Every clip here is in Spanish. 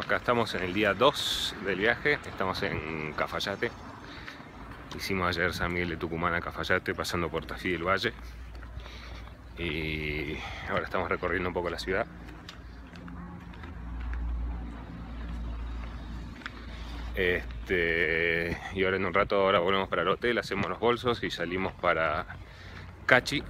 Acá estamos en el día 2 del viaje, estamos en Cafayate. Hicimos ayer San Miguel de Tucumán a Cafayate, pasando por Tafí del Valle. Y ahora estamos recorriendo un poco la ciudad. Este, y ahora en un rato ahora volvemos para el hotel, hacemos los bolsos y salimos para Cachi,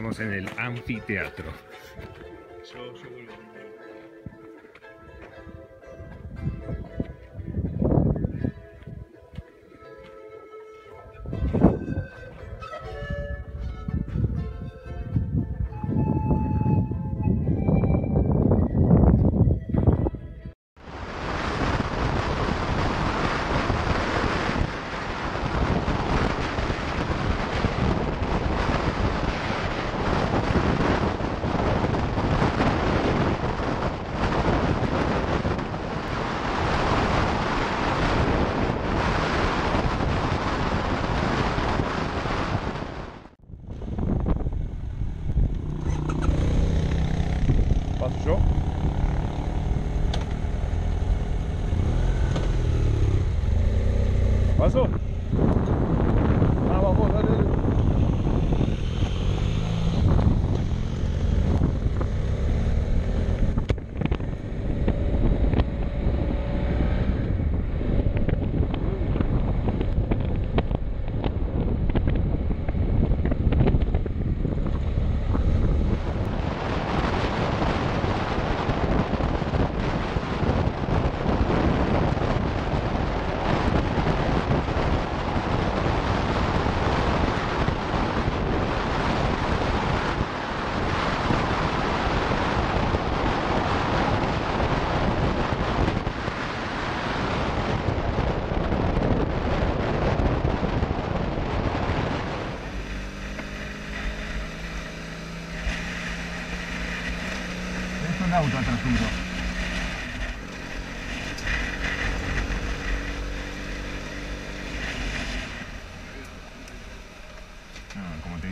estamos en el anfiteatro. Also. Es un auto atrás tuyo. Ah, como te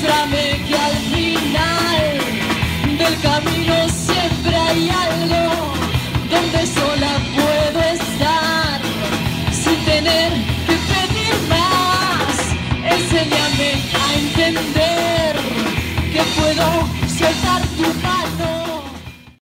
Muéstrame que al final del camino siempre hay algo donde sola puedo estar sin tener que pedir más. Enséñame a entender que puedo